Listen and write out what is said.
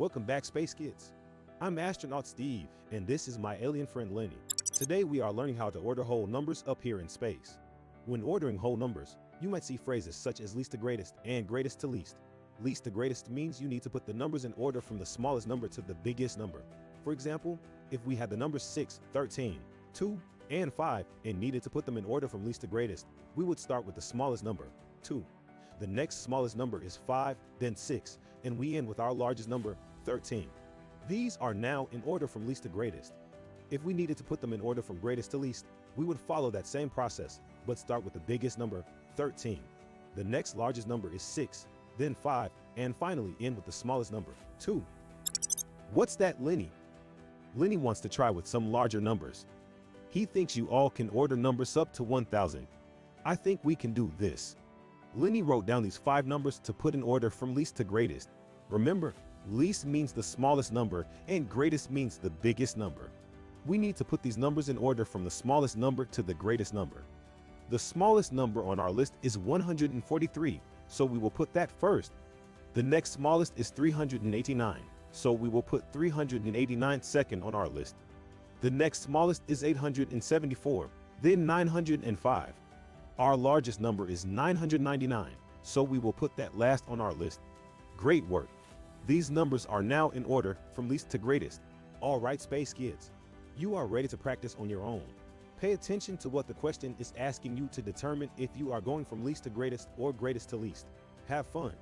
Welcome back, Space Kids. I'm astronaut Steve, and this is my alien friend Lenny. Today we are learning how to order whole numbers up here in space. When ordering whole numbers, you might see phrases such as least to greatest and greatest to least. Least to greatest means you need to put the numbers in order from the smallest number to the biggest number. For example, if we had the numbers 6, 13, 2, and 5 and needed to put them in order from least to greatest, we would start with the smallest number, 2. The next smallest number is 5, then 6, and we end with our largest number, 13. These are now in order from least to greatest. If we needed to put them in order from greatest to least, we would follow that same process, but start with the biggest number, 13. The next largest number is 6, then 5, and finally end with the smallest number, 2. What's that, Lenny? Lenny wants to try with some larger numbers. He thinks you all can order numbers up to 1,000. I think we can do this. Lenny wrote down these five numbers to put in order from least to greatest. Remember, least means the smallest number and greatest means the biggest number. We need to put these numbers in order from the smallest number to the greatest number. The smallest number on our list is 143, so we will put that first. The next smallest is 389, so we will put 389 second on our list. The next smallest is 874, then 905. Our largest number is 999, so we will put that last on our list. Great work. These numbers are now in order from least to greatest. All right, Space Kids, you are ready to practice on your own. Pay attention to what the question is asking you to determine if you are going from least to greatest or greatest to least. Have fun.